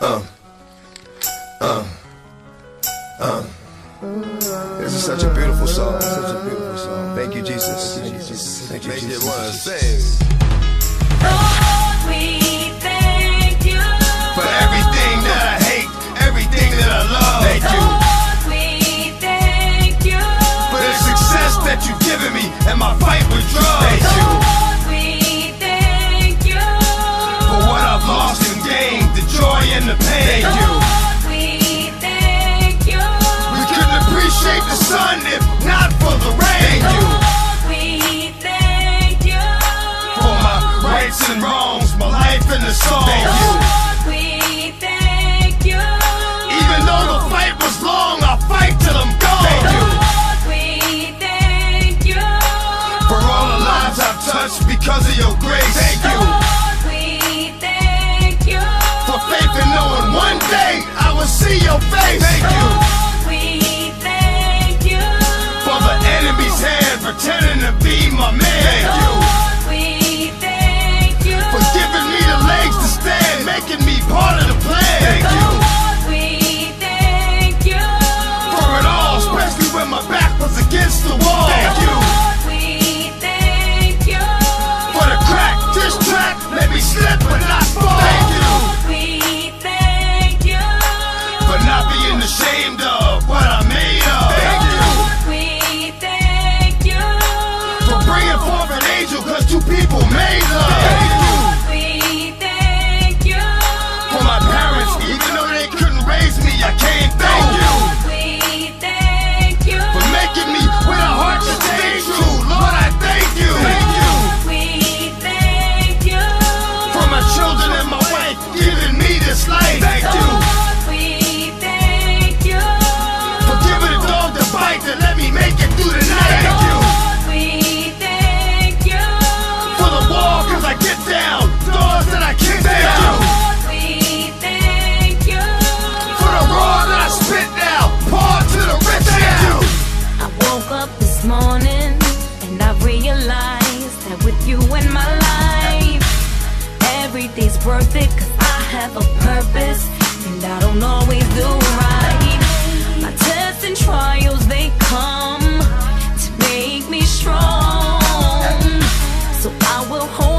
Uh. Uh. Uh. This is such a beautiful song. Such a beautiful song. Thank you, Jesus. Thank you, Jesus. Thank you, Make it Jesus. Lord, we thank you. For everything that I hate, everything that I love. Thank you. Lord, we thank you. For the success that you've given me and my fight with drugs. Rights and wrongs, my life and the song. Thank you. Oh, Lord, we thank you. Even though the fight was long, I'll fight till I'm gone. Thank you. Lord, we thank you. For all the lives I've touched because of your grace. Thank you. Lord, we thank you. For faith in knowing one day I will see your face. Thank you. Part of the plan. Thank you. Lord, we thank you. For it all, especially when my back was against the wall. Thank you. Lord, we thank you. For the crack, this track, let me slip but not fall. Thank you. Lord, we thank you. For not being ashamed of you in my life. Everything's worth cause I have a purpose And I don't always do right. My tests and trials they come To make me strong. So I will hold